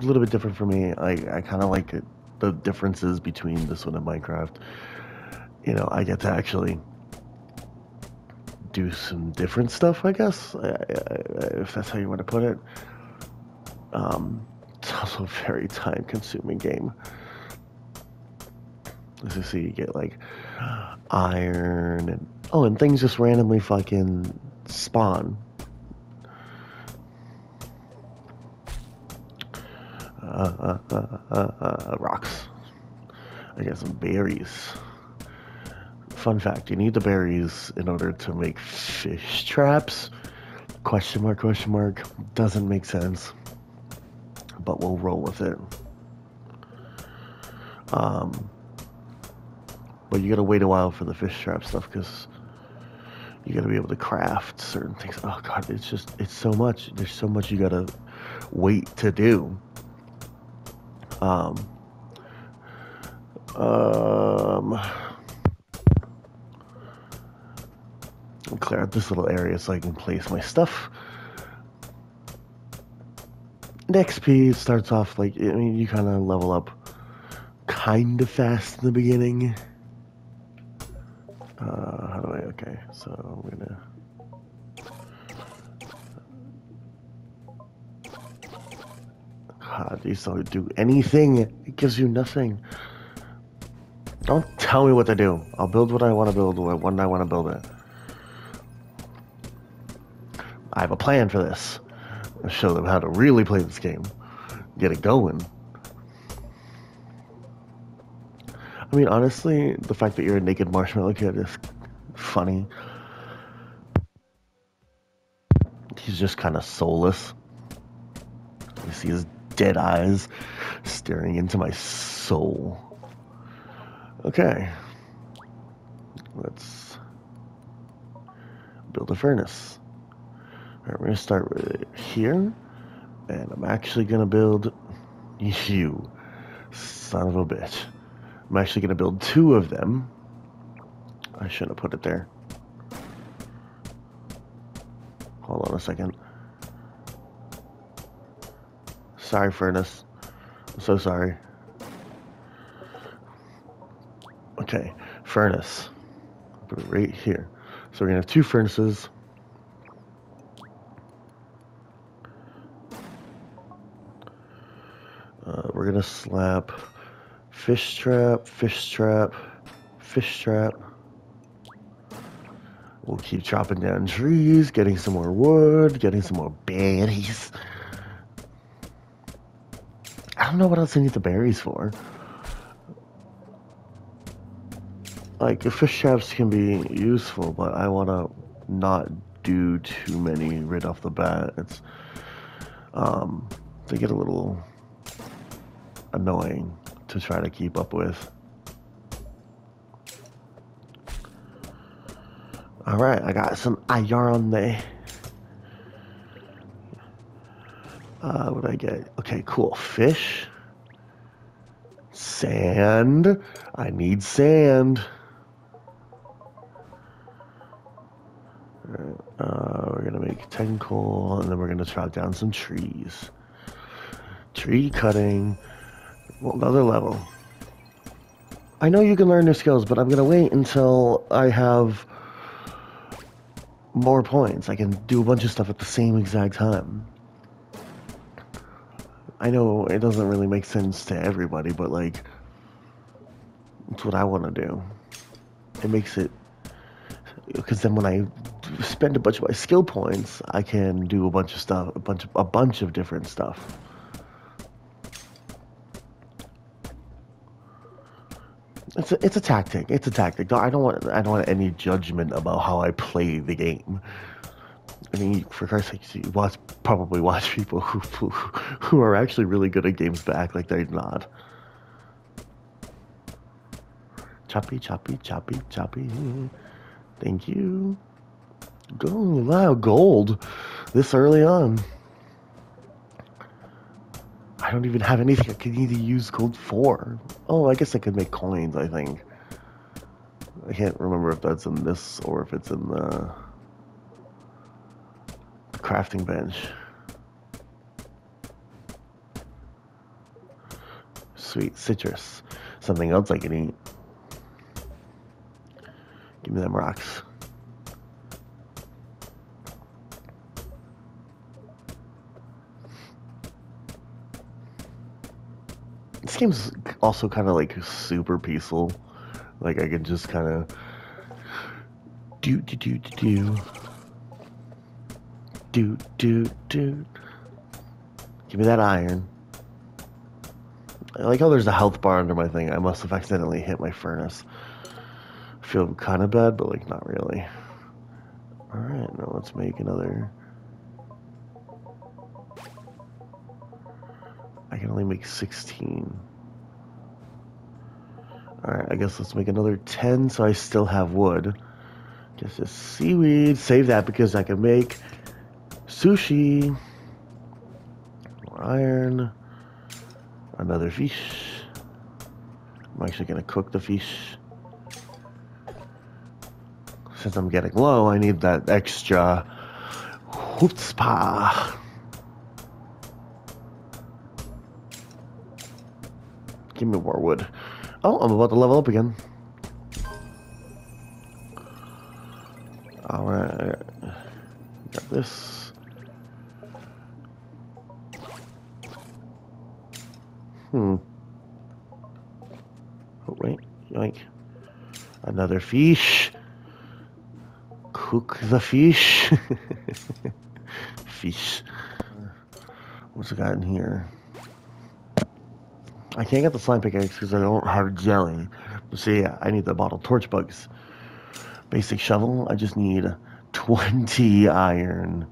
a little bit different for me. I, I kind of like it, the differences between this one and Minecraft. You know, I get to actually do some different stuff, I guess, if that's how you want to put it. Um, it's also a very time consuming game. As you see, you get like iron and oh, and things just randomly fucking spawn. Uh, uh, rocks. I got some berries. Fun fact: you need the berries in order to make fish traps. Question mark? Question mark? Doesn't make sense, but we'll roll with it. Um, but you gotta wait a while for the fish trap stuff because you gotta be able to craft certain things. Oh god, it's just it's so much. There's so much you gotta wait to do. Um. Um. Clear out this little area so I can place my stuff. The XP starts off like I mean you kind of level up kind of fast in the beginning. Uh, how do I? Okay, so I'm gonna. God, these don't do anything. It gives you nothing. Don't tell me what to do. I'll build what I want to build when I want to build it. I have a plan for this. I'll show them how to really play this game. Get it going. I mean, honestly, the fact that you're a naked marshmallow kid is funny. He's just kind of soulless. You see his dead eyes staring into my soul. Okay. Let's build a furnace. Alright, we're going to start right here. And I'm actually going to build you. Son of a bitch. I'm actually going to build two of them. I shouldn't have put it there. Hold on a second. Sorry, furnace. I'm so sorry. Okay, furnace. Put it right here. So we're to have two furnaces. Uh, we're to slap Fish trap, fish trap, fish trap. We'll keep chopping down trees, getting some more wood, getting some more berries. I don't know what else I need the berries for. Like, fish traps can be useful, but I want to not do too many right off the bat. It's, um, they get a little annoying to try to keep up with. Alright, I got some iron there. Uh, what did I get? Okay, cool. Fish. Sand. I need sand. Uh, we're gonna make 10 coal, and then we're gonna chop down some trees. Tree cutting another level. I know you can learn new skills, but I'm going to wait until I have more points. I can do a bunch of stuff at the same exact time. I know it doesn't really make sense to everybody, but like, it's what I want to do. It makes it because then when I spend a bunch of my skill points, I can do a bunch of stuff, a bunch of a bunch of different stuff. It's a, it's a tactic. It's a tactic. I don't want I don't want any judgment about how I play the game. I mean, for Christ's sake, you watch probably watch people who, who who are actually really good at games back like they're not. Choppy, choppy, choppy, choppy. Thank you. Go, wow, gold. This early on. I don't even have anything I can either use gold for. Oh, I guess I could make coins, I think. I can't remember if that's in this or if it's in the crafting bench. sweet. Citrus. Something else I can eat. Give me them rocks. This game's also kind of like super peaceful. Like I can just kind of do do do do do do do do. Give me that iron. I like how there's a health bar under my thing. I must have accidentally hit my furnace. I feel kind of bad, but like not really. All right, now let's make another. I can only make 16. Alright, I guess let's make another 10 so I still have wood. Just a seaweed. Save that because I can make sushi. More iron. Another fish. I'm actually going to cook the fish. Since I'm getting low, I need that extra chutzpah. Give me more wood. Oh, I'm about to level up again. Alright. Got this. Another fish. Cook the fish. fish. What's it got in here? I can't get the slime pickaxe because I don't have jelly. Yeah, I need the bottle torch bugs. Basic shovel, I just need 20 iron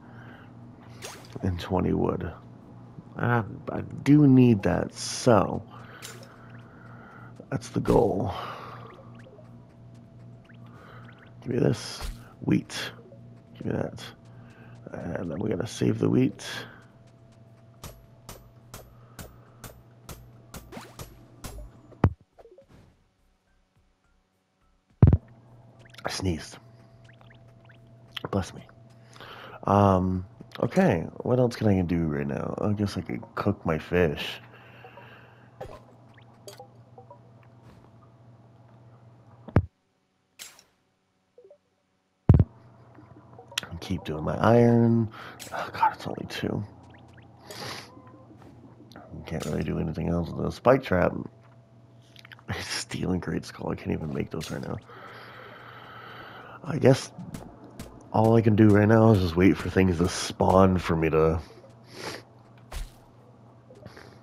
and 20 wood. I, I do need that, so that's the goal. Give me this wheat. Give me that. And then we're going to save the wheat. I sneezed. Bless me. Um, okay, what else can I do right now? I guess I could cook my fish. Keep doing my iron. Oh, God, it's only two. Can't really do anything else with a spike trap. Stealing great skull. I can't even make those right now. I guess all I can do right now is just wait for things to spawn for me to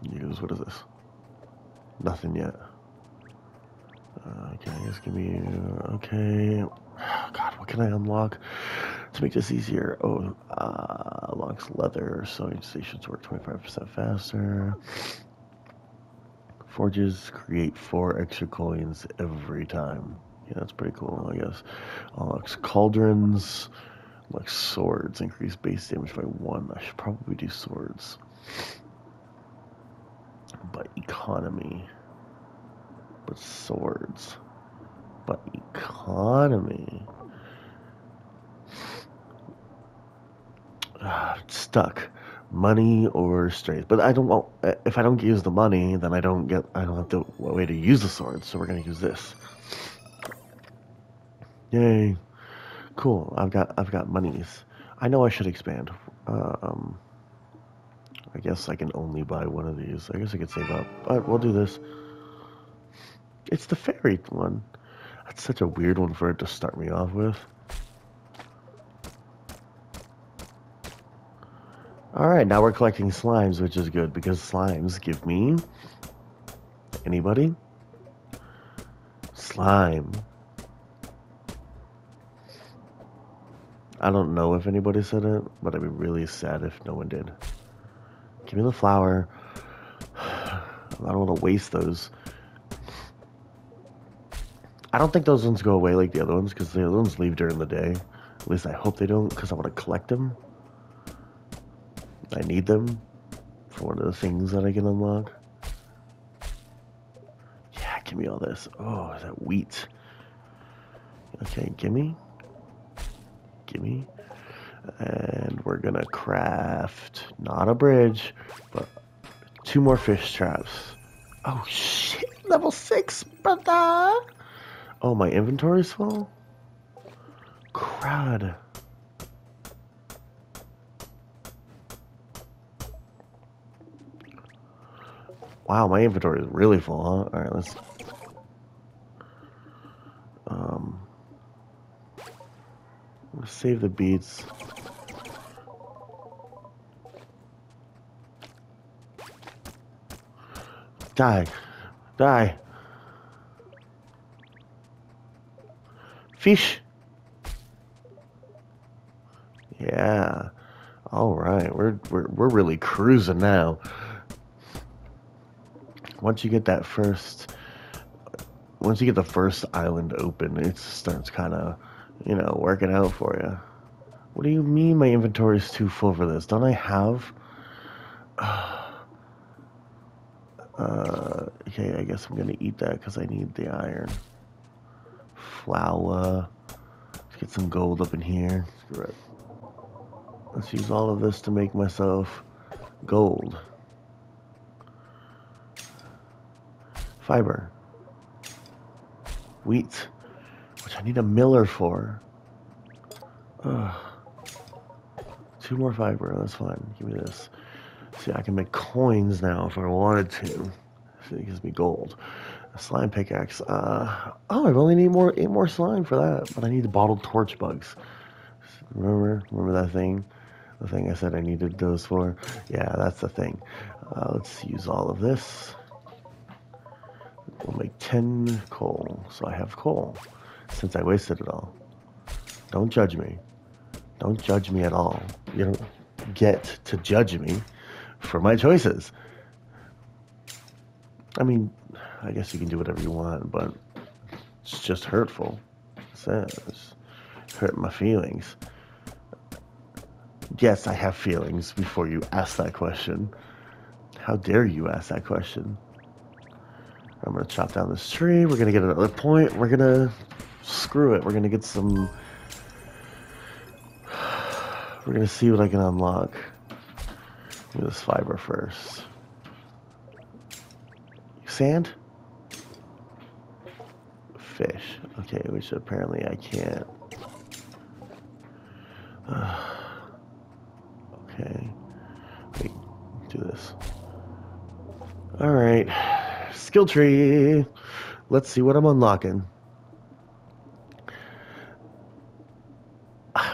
use. What is this? Nothing yet. Uh, okay, I guess give me. Okay. God, what can I unlock to make this easier? Oh, uh, unlocks leather. Sewing stations work 25% faster. Forges create four extra coins every time. Yeah, that's pretty cool, I guess. Unlocks cauldrons, like swords, increase base damage by one. I should probably do swords. But economy. But swords. But economy. Ah, stuck money or strength. But I don't want if I don't use the money, then I don't get I don't have the way to use the sword. So we're gonna use this. Yay. Cool. I've got I've got monies. I know I should expand. Um, I guess I can only buy one of these. I guess I could save up. But we'll do this. It's the fairy one. That's such a weird one for it to start me off with. Alright, now we're collecting slimes, which is good because slimes give me... Anybody? Slime. I don't know if anybody said it, but I'd be really sad if no one did. Give me the flower. I don't want to waste those. I don't think those ones go away like the other ones because the other ones leave during the day. At least I hope they don't because I want to collect them. I need them for one of the things that I can unlock. Yeah, give me all this. Oh, is that wheat? Okay, gimme gimme. And we're gonna craft not a bridge, but two more fish traps. Oh shit, level six, brother. Oh, my inventory's full? Crud. Wow, my inventory is really full, huh? Alright, let's... Um... Let's save the beads. Die. Die. Fish. Yeah. All right. We're we're we're really cruising now. Once you get that first once you get the first island open, it starts kind of, you know, working out for you. What do you mean my inventory is too full for this? Don't I have Uh, okay, I guess I'm gonna eat that because I need the iron. Flour. Let's get some gold up in here. Let's use all of this to make myself gold. Fiber. Wheat. Which I need a miller for. Ugh. Two more fiber, that's fine. Give me this. See, I can make coins now if I wanted to. So it gives me gold. A slime pickaxe. Uh, oh, I only need more eight more slime for that, but I need the bottled torch bugs. Remember, remember that thing? The thing I said I needed those for. Yeah, that's the thing. Uh, let's use all of this. We'll make 10 coal, so I have coal, since I wasted it all. Don't judge me. Don't judge me at all. You don't get to judge me for my choices. I mean, I guess you can do whatever you want, but it's just hurtful. It's, it's hurt my feelings. Yes, I have feelings before you ask that question. How dare you ask that question? I'm gonna chop down this tree. We're gonna get another point. We're gonna screw it. We're gonna get some. We're gonna see what I can unlock this fiber first. Sand? Fish. Okay, which apparently I can't. Uh, okay. Wait, do this. Alright. Skill tree. Let's see what I'm unlocking.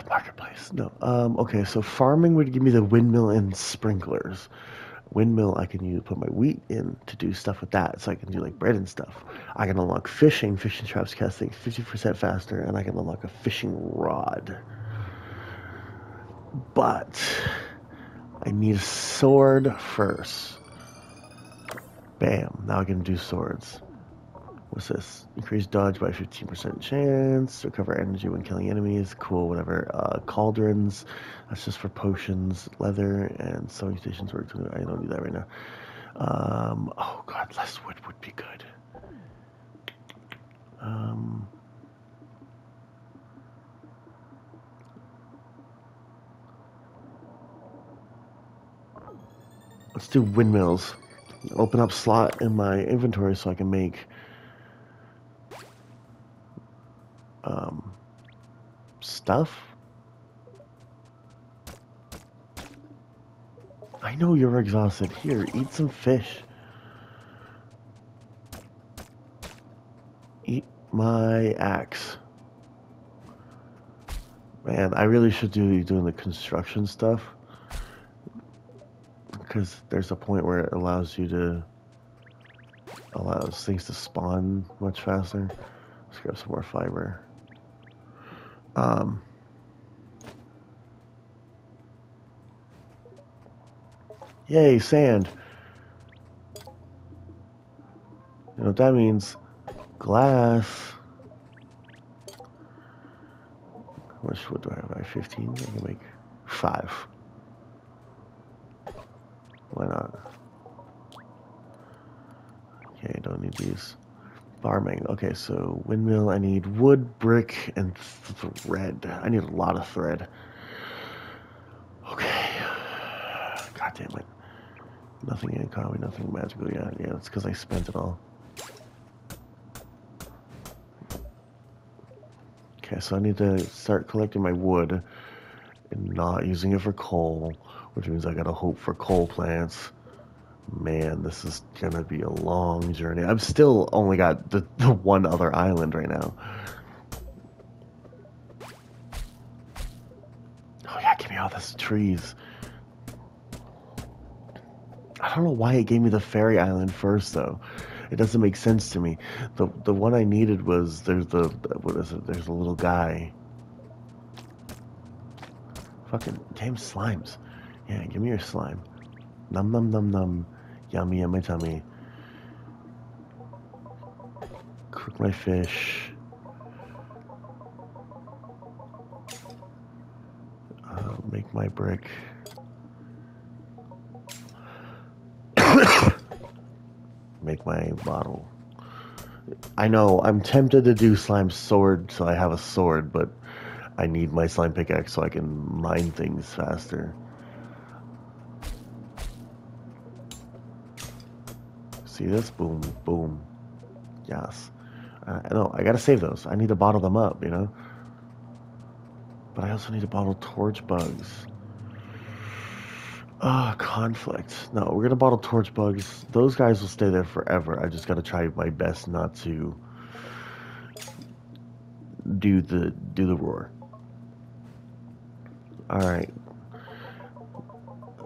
Marketplace. No. Um, okay, so farming would give me the windmill and sprinklers. Windmill, I can use put my wheat in to do stuff with that, so I can do like bread and stuff. I can unlock fishing, fishing traps casting 50% faster, and I can unlock a fishing rod. But I need a sword first. Bam! Now I can do swords. What's this? Increase dodge by 15% chance. Recover energy when killing enemies. Cool, whatever. Uh, cauldrons. That's just for potions. Leather and sewing stations work. I don't do that right now. Um, oh god, less wood would be good. Um, let's do windmills. Open up slot in my inventory so I can make um, stuff. I know you're exhausted. Here, eat some fish. Eat my axe. Man, I really should do doing the construction stuff. Because there's a point where it allows you to allows things to spawn much faster. Let's grab some more fiber. Um, yay, sand. You know what that means? Glass. How much wood do I have? I have 15? I can make 5. Why not? Okay, don't need these. Farming. Okay, so windmill, I need wood, brick, and thread. I need a lot of thread. Okay. God damn it. Nothing in common, nothing magical. yet. yeah, it's because I spent it all. Okay, so I need to start collecting my wood and not using it for coal, which means I gotta hope for coal plants. Man, this is gonna be a long journey. I've still only got the, the one other island right now. Oh yeah, give me all these trees. I don't know why it gave me the fairy island first though. It doesn't make sense to me. The the one I needed was there's the what is it? There's a little guy. Fucking damn slimes. Yeah, give me your slime. Num num num num. Yummy in my tummy. Cook my fish. Uh, make my brick. make my bottle. I know, I'm tempted to do slime sword so I have a sword, but I need my slime pickaxe so I can mine things faster. See this? Boom, boom. Yes. Uh, no, I gotta save those. I need to bottle them up, you know? But I also need to bottle torch bugs. Ah, oh, conflict. No, we're gonna bottle torch bugs. Those guys will stay there forever. I just gotta try my best not to do the do the roar. Alright.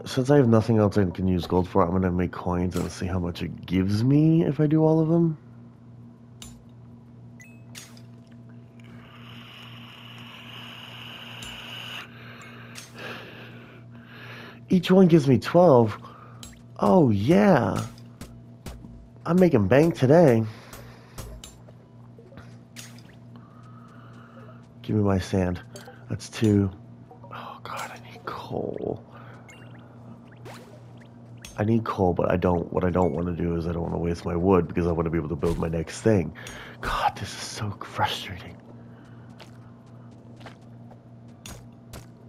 Since I have nothing else I can use gold for, I'm gonna make coins and see how much it gives me if I do all of them. Each one gives me 12. Oh, yeah. I'm making bank today. Give me my sand. That's two. Oh, God, I need coal. I need coal, but I don't. What I don't want to do is I don't want to waste my wood because I want to be able to build my next thing. God, this is so frustrating.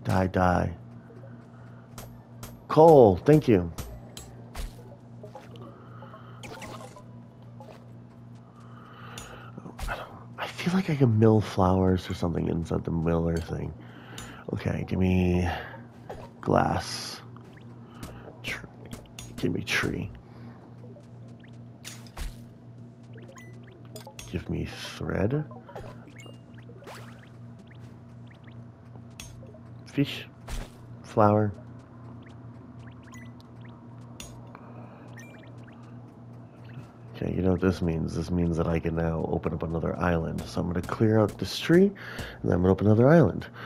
Die, die. Coal, thank you. I feel like I can mill flowers or something inside the miller thing. Okay, give me glass. Give me tree. Give me thread. Fish. Flower. Okay, you know what this means? This means that I can now open up another island. So I'm going to clear out this tree, and then I'm going to open another island.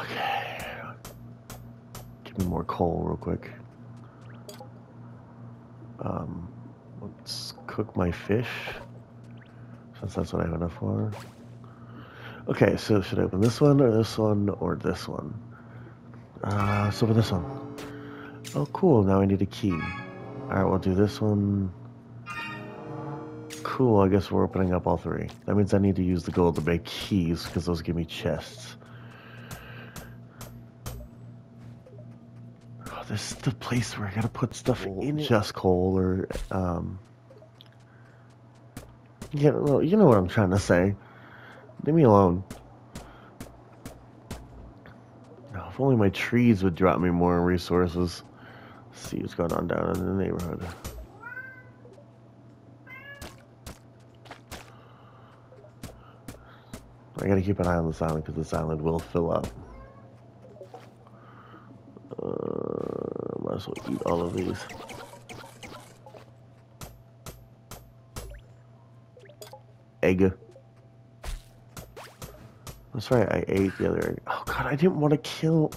Okay. Give me more coal real quick. Um, let's cook my fish, since that's what I have enough for. Okay, so should I open this one, or this one, or this one? Uh, open this one. Oh, cool, now I need a key. Alright, we'll do this one. Cool, I guess we're opening up all three. That means I need to use the gold to make keys, because those give me chests. This is the place where I gotta put stuff in just coal, or, um... Yeah, well, you know what I'm trying to say. Leave me alone. Oh, if only my trees would drop me more resources see what's going on down in the neighborhood. I gotta keep an eye on this island because this island will fill up. Uh, might as well eat all of these. Egg. That's right, I ate the other egg. Oh god, I didn't want to kill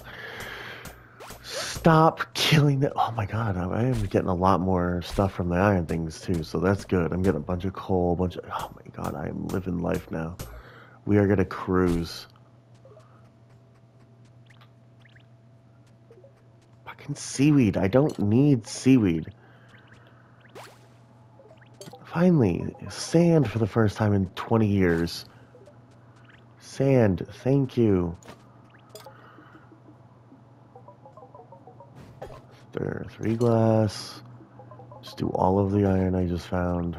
stop killing the. Oh my god, I am getting a lot more stuff from the iron things too, so that's good. I'm getting a bunch of coal, a bunch of. Oh my god, I am living life now. We are gonna cruise. Fucking seaweed. I don't need seaweed. Finally, sand for the first time in 20 years. Sand, thank you. There, three glass. Just do all of the iron I just found.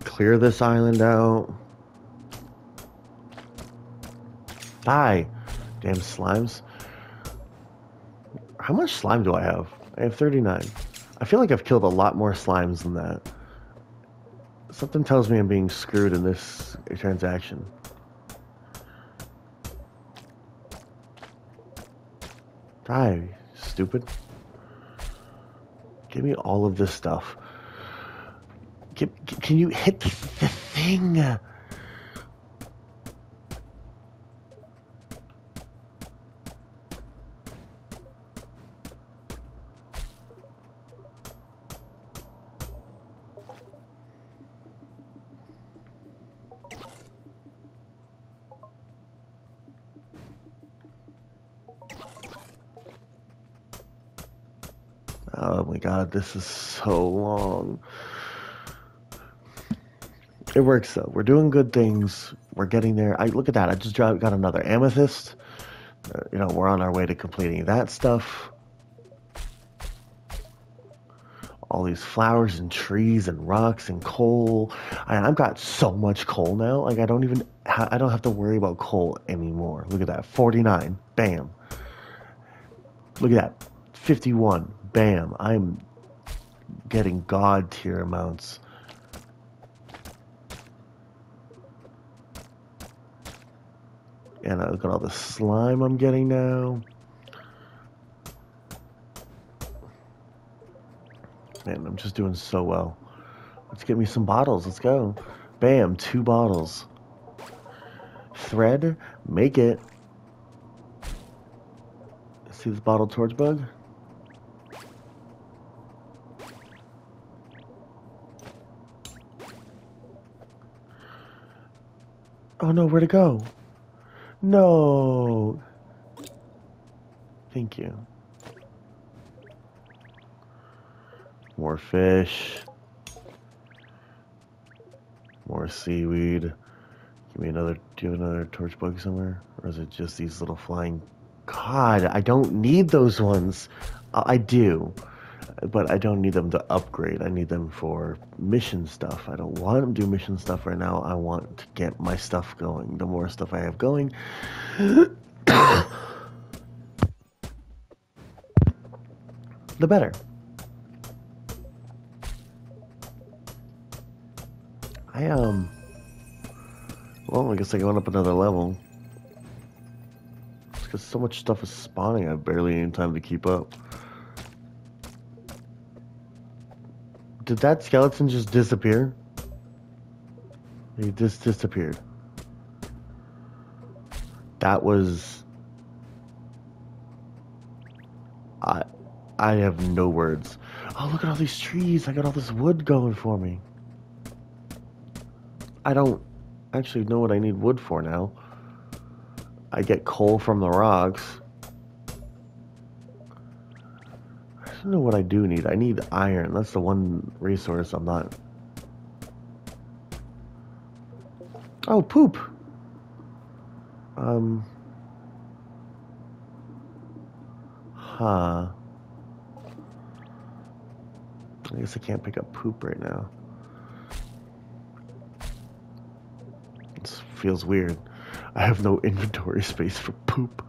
Clear this island out. Die, damn slimes. How much slime do I have? I have 39. I feel like I've killed a lot more slimes than that. Something tells me I'm being screwed in this transaction. Die, stupid. Give me all of this stuff. Can, can you hit the thing? This is so long. It works though. We're doing good things. We're getting there. I look at that. I just got another amethyst. Uh, you know, we're on our way to completing that stuff. All these flowers and trees and rocks and coal. I, I've got so much coal now. Like I don't even. I don't have to worry about coal anymore. Look at that. Forty nine. Bam. Look at that. Fifty one bam, I'm getting god tier amounts. And I've got all the slime I'm getting now. Man, I'm just doing so well. Let's get me some bottles. Let's go. Bam, two bottles. Thread, make it. See this bottle torch bug? Oh no, where to go? No. Thank you. More fish. More seaweed. Give me another. Do another torch bug somewhere? Or is it just these little flying. God, I don't need those ones. Uh, I do but I don't need them to upgrade. I need them for mission stuff. I don't want them to do mission stuff right now. I want to get my stuff going. The more stuff I have going, the better. I um well, I guess I going up another level. It's because so much stuff is spawning, I have barely any time to keep up. Did that skeleton just disappear? He just disappeared. That was... I, I have no words. Oh, look at all these trees. I got all this wood going for me. I don't actually know what I need wood for now. I get coal from the rocks. Don't know what I do need. I need iron. That's the one resource I'm not... Oh, poop! Um... Huh. I guess I can't pick up poop right now. This feels weird. I have no inventory space for poop.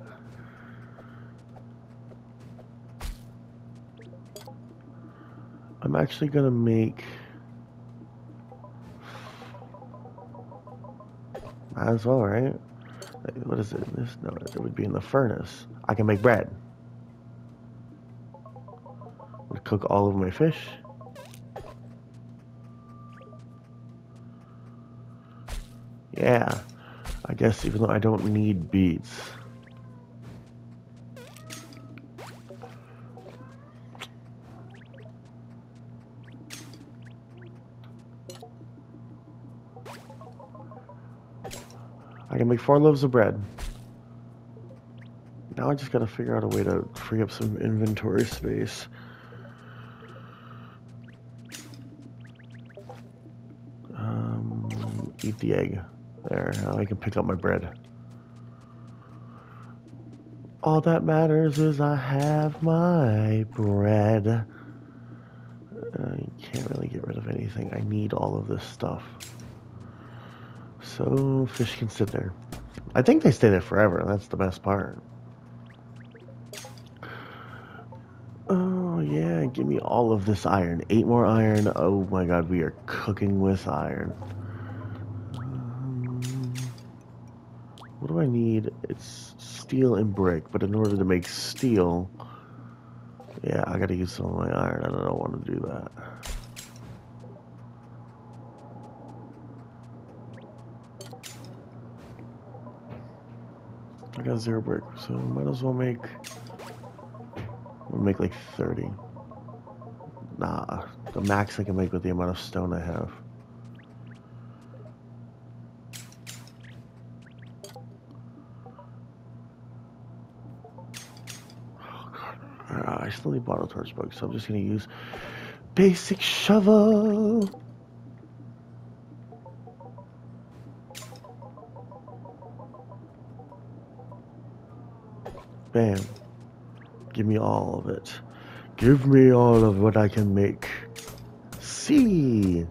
I'm actually going to make... Might as well, right? What is it? This no, it would be in the furnace. I can make bread. Would cook all of my fish. Yeah, I guess even though I don't need beets. Can make four loaves of bread. Now I just gotta figure out a way to free up some inventory space. Um, eat the egg. There, now I can pick up my bread. All that matters is I have my bread. I can't really get rid of anything. I need all of this stuff. So fish can sit there. I think they stay there forever. That's the best part. Oh yeah, give me all of this iron. Eight more iron. Oh my god, we are cooking with iron. Um, what do I need? It's steel and brick, but in order to make steel, yeah, I gotta use some of my iron, I don't want to do that. I got zero brick, so might as well make we'll make like 30. Nah, the max I can make with the amount of stone I have. Oh god, uh, I still need bottle torch bugs, so I'm just gonna use basic shovel. Bam. Give me all of it. Give me all of what I can make. See.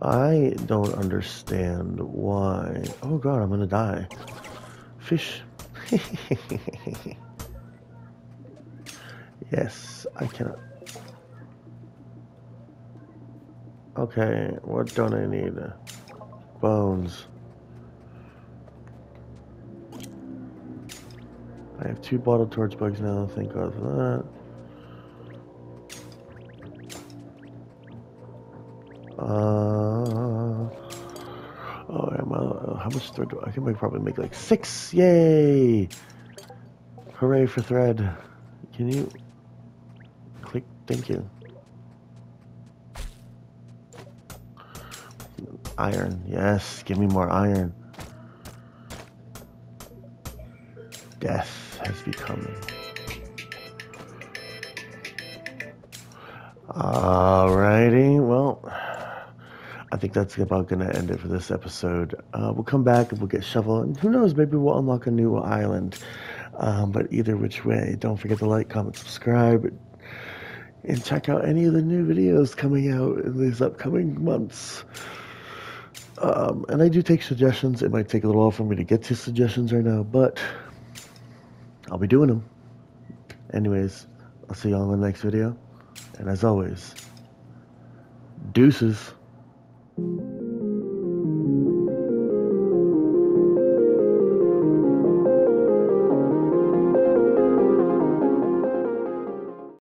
I don't understand why. Oh god, I'm gonna die. Fish. yes, I cannot. Okay, what don't I need? Bones. I have two bottle torch bugs now, thank God for that. Uh, oh, am I, how much thread do I, I can probably make like six, yay! Hooray for thread. Can you click, thank you. Iron. Yes, give me more iron. Death has become. Alrighty, well, I think that's about going to end it for this episode. Uh, we'll come back and we'll get shovel, and who knows, maybe we'll unlock a new island. Um, but either which way, don't forget to like, comment, subscribe, and check out any of the new videos coming out in these upcoming months. Um, and I do take suggestions. It might take a little while for me to get to suggestions right now, but I'll be doing them. Anyways, I'll see y'all in the next video. And as always, deuces.